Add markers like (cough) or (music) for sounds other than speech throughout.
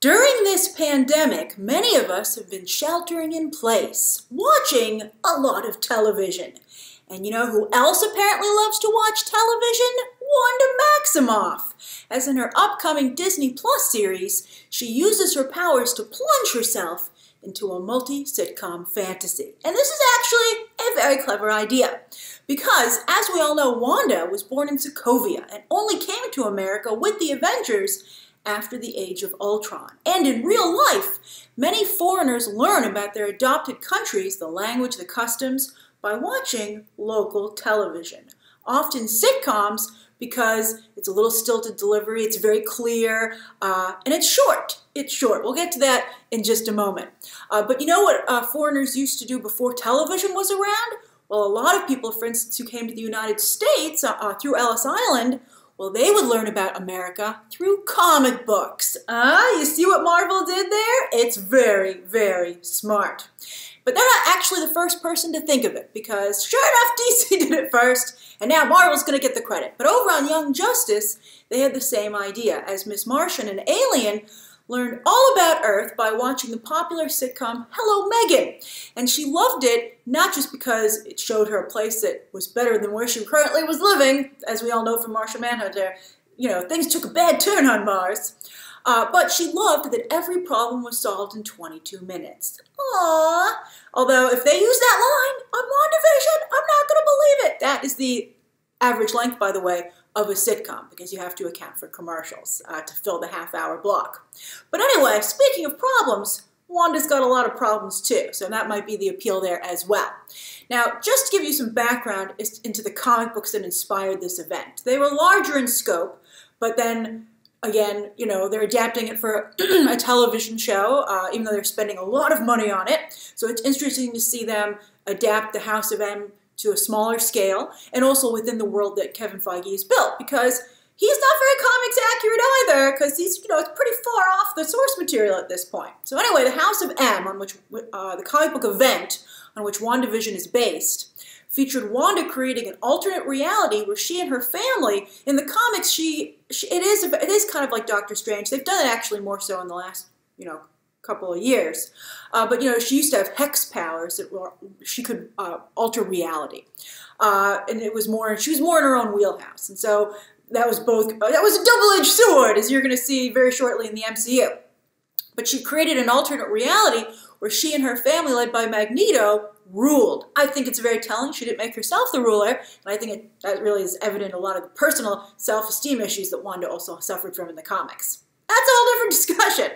During this pandemic, many of us have been sheltering in place, watching a lot of television. And you know who else apparently loves to watch television? Wanda Maximoff. As in her upcoming Disney Plus series, she uses her powers to plunge herself into a multi-sitcom fantasy. And this is actually a very clever idea. Because, as we all know, Wanda was born in Sokovia and only came to America with the Avengers after the age of Ultron. And in real life, many foreigners learn about their adopted countries, the language, the customs, by watching local television. Often sitcoms because it's a little stilted delivery, it's very clear, uh, and it's short. It's short. We'll get to that in just a moment. Uh, but you know what uh, foreigners used to do before television was around? Well, a lot of people, for instance, who came to the United States uh, uh, through Ellis Island well, they would learn about America through comic books. Ah, you see what Marvel did there? It's very, very smart. But they're not actually the first person to think of it, because sure enough, (laughs) DC did it first, and now Marvel's going to get the credit. But over on Young Justice, they had the same idea, as Miss Martian, and alien, learned all about Earth by watching the popular sitcom Hello Megan. And she loved it not just because it showed her a place that was better than where she currently was living, as we all know from Martian Manhunter, you know, things took a bad turn on Mars. Uh, but she loved that every problem was solved in 22 minutes. Aww. Although, if they use that line on WandaVision, I'm not going to believe it. That is the average length, by the way, of a sitcom because you have to account for commercials uh, to fill the half hour block. But anyway, speaking of problems, Wanda's got a lot of problems too, so that might be the appeal there as well. Now, just to give you some background into the comic books that inspired this event, they were larger in scope, but then again, you know, they're adapting it for (clears throat) a television show, uh, even though they're spending a lot of money on it. So it's interesting to see them adapt the House of M to a smaller scale, and also within the world that Kevin Feige has built, because he's not very comics accurate either, because he's, you know, it's pretty far off the source material at this point. So anyway, the House of M, on which uh, the comic book event on which WandaVision is based, featured Wanda creating an alternate reality where she and her family, in the comics, she, she it is it is kind of like Doctor Strange. They've done it actually more so in the last, you know, couple of years. Uh, but you know, she used to have hex powers that were she could uh, alter reality, uh, and it was more she was more in her own wheelhouse, and so that was both that was a double-edged sword, as you're going to see very shortly in the MCU. But she created an alternate reality where she and her family, led by Magneto, ruled. I think it's very telling. She didn't make herself the ruler, and I think it, that really is evident in a lot of the personal self-esteem issues that Wanda also suffered from in the comics. That's a whole different (laughs) discussion.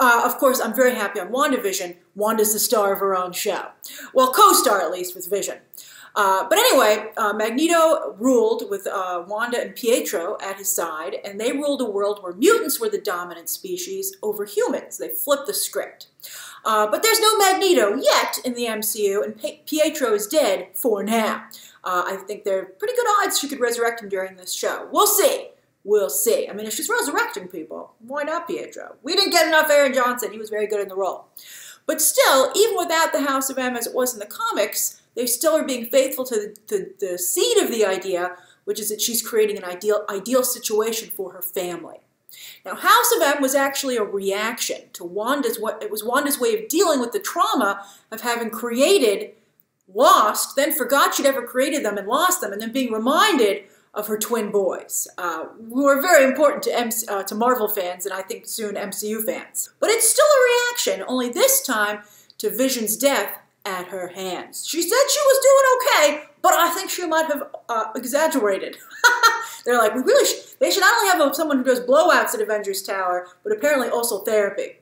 Uh, of course, I'm very happy on WandaVision. Wanda's the star of her own show. Well, co-star at least with Vision. Uh, but anyway, uh, Magneto ruled with uh, Wanda and Pietro at his side, and they ruled a world where mutants were the dominant species over humans. They flipped the script. Uh, but there's no Magneto yet in the MCU, and Pietro is dead for now. Uh, I think there are pretty good odds she could resurrect him during this show. We'll see. We'll see. I mean, if she's resurrecting people, why not Pietro? We didn't get enough Aaron Johnson. He was very good in the role. But still, even without the House of M as it was in the comics, they still are being faithful to the, the, seed of the idea, which is that she's creating an ideal, ideal situation for her family. Now, House of M was actually a reaction to Wanda's, what it was Wanda's way of dealing with the trauma of having created, lost, then forgot she'd ever created them and lost them, and then being reminded of her twin boys, uh, who are very important to, MC, uh, to Marvel fans and I think soon MCU fans. But it's still a reaction, only this time to Vision's death at her hands. She said she was doing okay, but I think she might have uh, exaggerated. (laughs) They're like, we really, sh they should not only have someone who does blowouts at Avengers Tower, but apparently also therapy.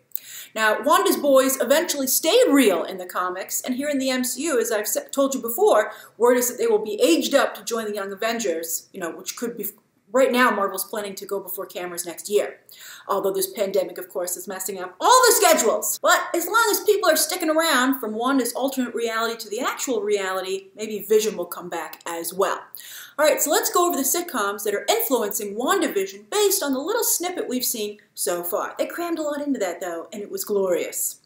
Now, Wanda's boys eventually stayed real in the comics, and here in the MCU, as I've told you before, word is that they will be aged up to join the Young Avengers, you know, which could be right now Marvel's planning to go before cameras next year. Although this pandemic, of course, is messing up all the schedules. But as long as people are sticking around from Wanda's alternate reality to the actual reality, maybe Vision will come back as well. Alright, so let's go over the sitcoms that are influencing WandaVision based on the little snippet we've seen so far. They crammed a lot into that though, and it was glorious.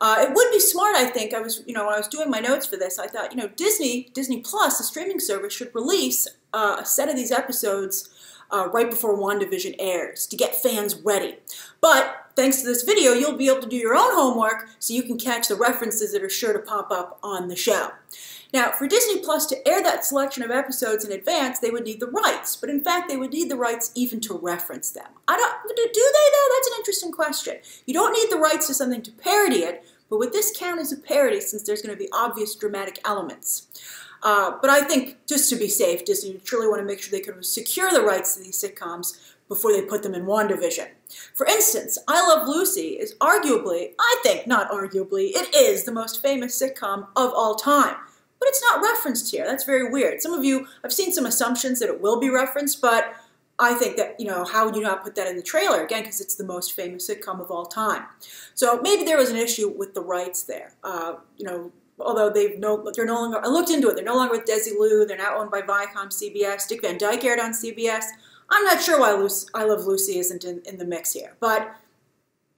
Uh, it would be smart, I think. I was, you know, when I was doing my notes for this, I thought, you know, Disney, Disney Plus, the streaming service, should release uh, a set of these episodes uh, right before WandaVision airs to get fans ready. But thanks to this video, you'll be able to do your own homework so you can catch the references that are sure to pop up on the show. Now, for Disney Plus to air that selection of episodes in advance, they would need the rights, but in fact, they would need the rights even to reference them. I don't, do they though? That's an interesting question. You don't need the rights to something to parody it, but would this count as a parody since there's going to be obvious dramatic elements? Uh, but I think, just to be safe, Disney would truly want to make sure they could secure the rights to these sitcoms before they put them in WandaVision. For instance, I Love Lucy is arguably, I think not arguably, it is the most famous sitcom of all time. But it's not referenced here. That's very weird. Some of you, I've seen some assumptions that it will be referenced, but I think that, you know, how would you not put that in the trailer? Again, because it's the most famous sitcom of all time. So maybe there was an issue with the rights there. Uh, you know, although they've no, they're no longer, I looked into it, they're no longer with Desilu, they're now owned by Viacom CBS. Dick Van Dyke aired on CBS. I'm not sure why Lucy, I Love Lucy isn't in, in the mix here, but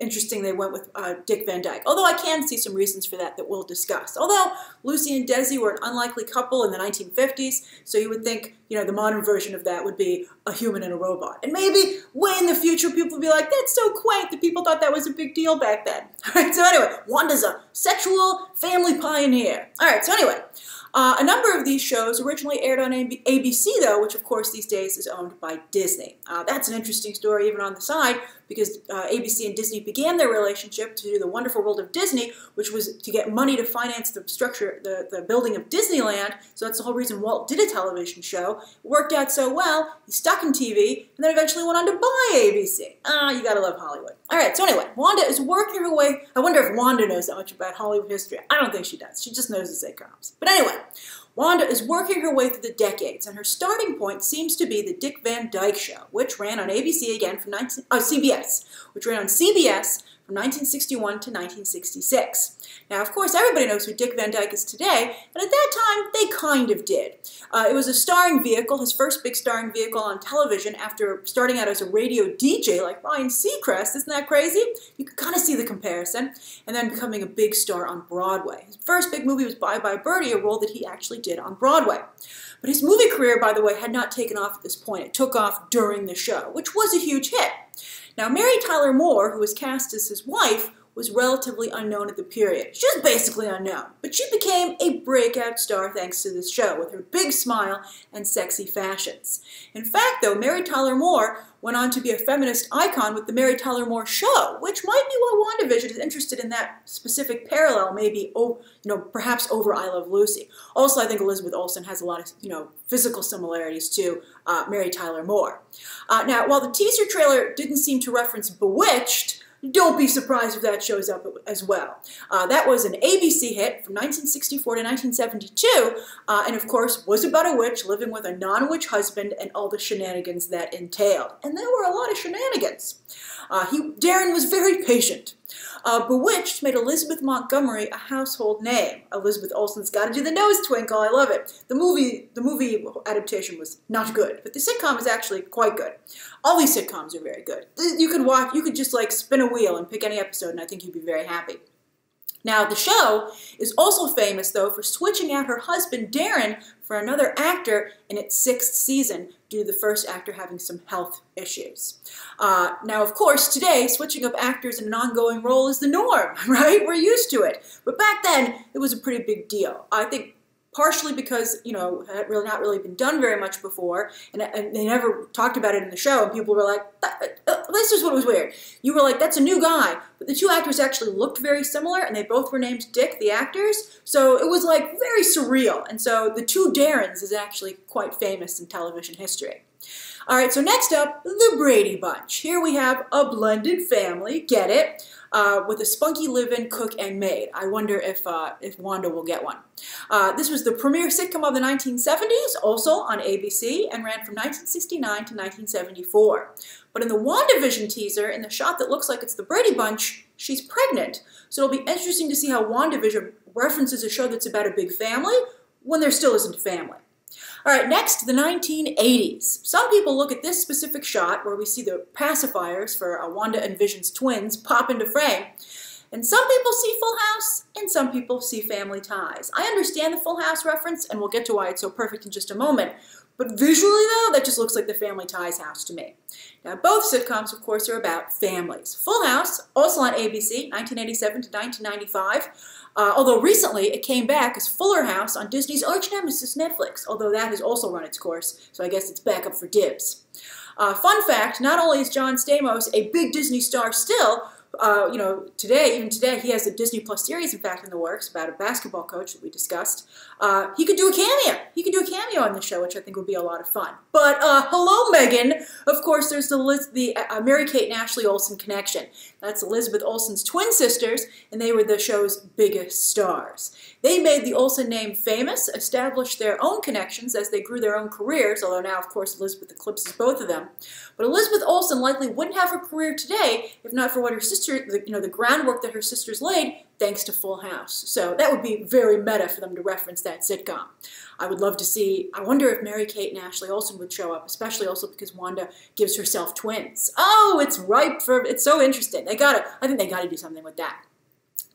interesting they went with uh, Dick Van Dyke. Although I can see some reasons for that that we'll discuss. Although Lucy and Desi were an unlikely couple in the 1950s, so you would think, you know, the modern version of that would be a human and a robot. And maybe way in the future people would be like, that's so quaint that people thought that was a big deal back then. (laughs) All right, so anyway, Wanda's a sexual family pioneer. All right, so anyway, uh, a number of these shows originally aired on ABC, though, which of course these days is owned by Disney. Uh, that's an interesting story, even on the side, because uh, ABC and Disney began their relationship to do the Wonderful World of Disney, which was to get money to finance the structure, the, the building of Disneyland. So that's the whole reason Walt did a television show. It worked out so well, he stuck in TV, and then eventually went on to buy ABC. Ah, you gotta love Hollywood. All right, so anyway, Wanda is working her way. I wonder if Wanda knows that much about Hollywood history. I don't think she does. She just knows the sitcoms. But anyway, Wanda is working her way through the decades, and her starting point seems to be the Dick Van Dyke Show, which ran on ABC again from 19, uh, CBS, which ran on CBS from 1961 to 1966. Now, of course, everybody knows who Dick Van Dyke is today, and at that time, they kind of did. Uh, it was a starring vehicle, his first big starring vehicle on television after starting out as a radio DJ like Ryan Seacrest. Isn't that crazy? You can kind of see the comparison. And then becoming a big star on Broadway. His first big movie was Bye Bye Birdie, a role that he actually did on Broadway. But his movie career, by the way, had not taken off at this point. It took off during the show, which was a huge hit. Now, Mary Tyler Moore, who was cast as his wife, was relatively unknown at the period. She was basically unknown, but she became a breakout star thanks to this show with her big smile and sexy fashions. In fact, though, Mary Tyler Moore went on to be a feminist icon with the Mary Tyler Moore Show, which might be why WandaVision is interested in that specific parallel, maybe, oh, you know, perhaps over I Love Lucy. Also, I think Elizabeth Olsen has a lot of, you know, physical similarities to uh, Mary Tyler Moore. Uh, now, while the teaser trailer didn't seem to reference Bewitched, don't be surprised if that shows up as well. Uh, that was an ABC hit from 1964 to 1972, uh, and of course was about a witch living with a non-witch husband and all the shenanigans that entailed. And there were a lot of shenanigans. Uh, he, Darrin was very patient. Uh, Bewitched made Elizabeth Montgomery a household name. Elizabeth Olsen's got to do the nose twinkle. I love it. The movie, the movie adaptation was not good, but the sitcom is actually quite good. All these sitcoms are very good. You could watch, you could just like spin a wheel and pick any episode, and I think you'd be very happy. Now, the show is also famous, though, for switching out her husband, Darrin, for another actor in its sixth season due to the first actor having some health issues. Uh, now, of course, today, switching up actors in an ongoing role is the norm, (laughs) right? We're used to it. But back then, it was a pretty big deal. I think partially because you know it had really not really been done very much before, and, and they never talked about it in the show, and people were like, "This is what was weird." You were like, "That's a new guy," but the two actors actually looked very similar, and they both were named Dick, the actors. So it was like very surreal, and so the two Darrins is actually quite famous in television history. All right, so next up, the Brady Bunch. Here we have a blended family. Get it? uh, with a spunky live-in cook and maid. I wonder if, uh, if Wanda will get one. Uh, this was the premiere sitcom of the 1970s, also on ABC, and ran from 1969 to 1974. But in the WandaVision teaser, in the shot that looks like it's the Brady Bunch, she's pregnant. So it'll be interesting to see how WandaVision references a show that's about a big family when there still isn't a family. All right, next, the 1980s. Some people look at this specific shot where we see the pacifiers for uh, Wanda and Vision's twins pop into frame, and some people see Full House, and some people see Family Ties. I understand the Full House reference, and we'll get to why it's so perfect in just a moment, But visually, though, that just looks like the Family Ties house to me. Now, both sitcoms, of course, are about families. Full House, also on ABC, 1987 to 1995. Uh, although recently it came back as Fuller House on Disney's arch nemesis Netflix, although that has also run its course, so I guess it's back up for dibs. Uh, fun fact, not only is John Stamos a big Disney star still, uh, you know, today, even today, he has a Disney Plus series, in fact, in the works about a basketball coach that we discussed. Uh, he could do a cameo. He could do a cameo on the show, which I think would be a lot of fun. But uh, hello, Megan. Of course, there's the the uh, Mary Kate and Ashley Olsen connection. That's Elizabeth Olsen's twin sisters, and they were the show's biggest stars. They made the Olsen name famous, established their own connections as they grew their own careers. Although now, of course, Elizabeth eclipses both of them. But Elizabeth Olsen likely wouldn't have her career today if not for what her sister, you know, the groundwork that her sisters laid thanks to Full House. So that would be very meta for them to reference that sitcom. I would love to see, I wonder if Mary Kate and Ashley Olsen would show up, especially also because Wanda gives herself twins. Oh, it's ripe for, it's so interesting. They gotta, I think they gotta do something with that.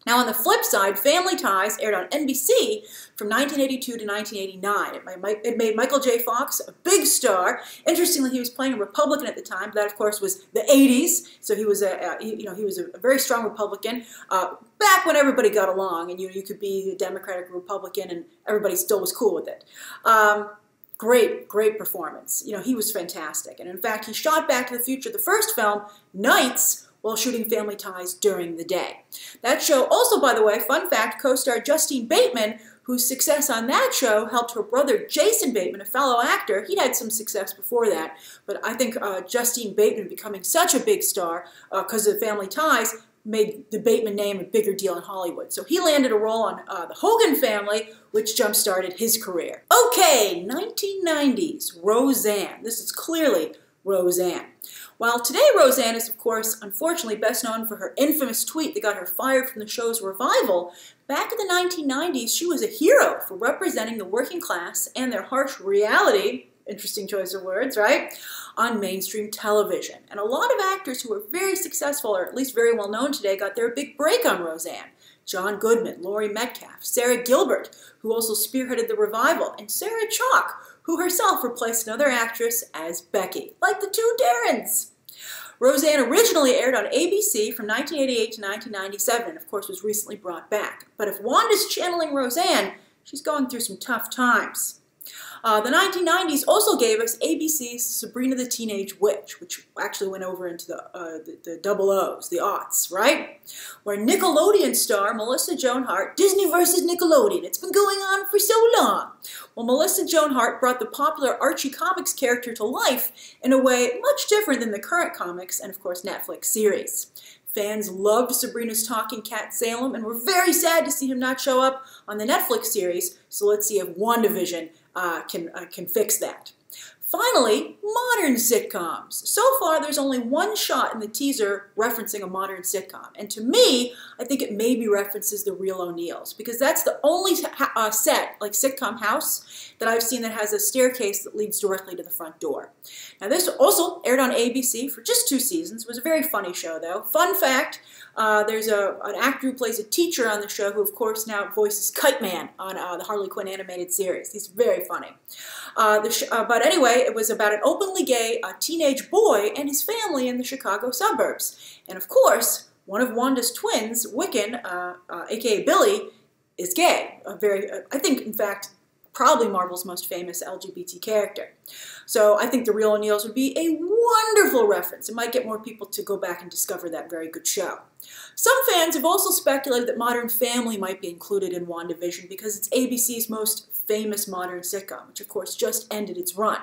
Now, on the flip side, Family Ties aired on NBC from 1982 to 1989. It made, Michael J. Fox a big star. Interestingly, he was playing a Republican at the time. That, of course, was the 80s, so he was a, you know he was a very strong Republican uh, back when everybody got along, and you you could be a Democratic Republican, and everybody still was cool with it. Um, great, great performance. You know, he was fantastic. And in fact, he shot Back to the Future, the first film, Nights, while shooting Family Ties during the day. That show also, by the way, fun fact, co-star Justine Bateman, whose success on that show helped her brother Jason Bateman, a fellow actor. He'd had some success before that, but I think uh, Justine Bateman becoming such a big star because uh, of Family Ties made the Bateman name a bigger deal in Hollywood. So he landed a role on uh, The Hogan Family, which jump-started his career. Okay, 1990s, Roseanne. This is clearly Roseanne. While today Roseanne is, of course, unfortunately best known for her infamous tweet that got her fired from the show's revival, back in the 1990s she was a hero for representing the working class and their harsh reality, interesting choice of words, right, on mainstream television. And a lot of actors who were very successful, or at least very well known today, got their big break on Roseanne. John Goodman, Laurie Metcalf, Sara Gilbert, who also spearheaded the revival, and Sarah Chalke, who herself replaced another actress as Becky, like the two Darrins. Roseanne originally aired on ABC from 1988 to 1997 and of course was recently brought back. But if Wanda's channeling Roseanne, she's going through some tough times. Uh, the 1990s also gave us ABC's Sabrina the Teenage Witch, which actually went over into the, uh, the, the, double O's, the aughts, right? Where Nickelodeon star Melissa Joan Hart, Disney versus Nickelodeon, it's been going on for so long. Well, Melissa Joan Hart brought the popular Archie Comics character to life in a way much different than the current comics and, of course, Netflix series. Fans loved Sabrina's talking cat Salem and were very sad to see him not show up on the Netflix series, so let's see if WandaVision uh, can, uh, can fix that. Finally, modern sitcoms. So far, there's only one shot in the teaser referencing a modern sitcom. And to me, I think it maybe references The Real O'Neals because that's the only uh, set, like sitcom house, that I've seen that has a staircase that leads directly to the front door. Now, this also aired on ABC for just two seasons. It was a very funny show, though. Fun fact, uh, there's a, an actor who plays a teacher on the show who, of course, now voices Kite Man on uh, the Harley Quinn animated series. He's very funny. Uh, uh, but anyway, it was about an openly gay uh, teenage boy and his family in the Chicago suburbs. And of course, one of Wanda's twins, Wiccan, aka uh, Billy, is gay. A very, I think, in fact, probably Marvel's most famous LGBT character. So I think The Real O'Neals would be a wonderful reference. It might get more people to go back and discover that very good show. Some fans have also speculated that Modern Family might be included in WandaVision because it's ABC's most famous modern sitcom, which of course just ended its run.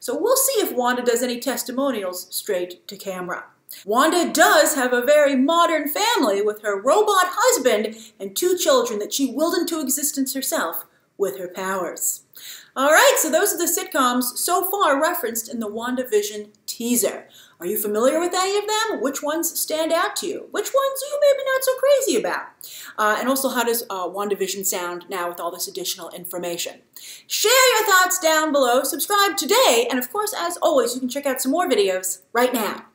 So we'll see if Wanda does any testimonials straight to camera. Wanda does have a very modern family with her robot husband and two children that she willed into existence herself with her powers. All right, so those are the sitcoms so far referenced in the WandaVision teaser. Are you familiar with any of them? Which ones stand out to you? Which ones are you maybe not so crazy about? Uh, and also, how does uh, WandaVision sound now with all this additional information? Share your thoughts down below, subscribe today, and of course, as always, you can check out some more videos right now.